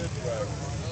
Good, driver.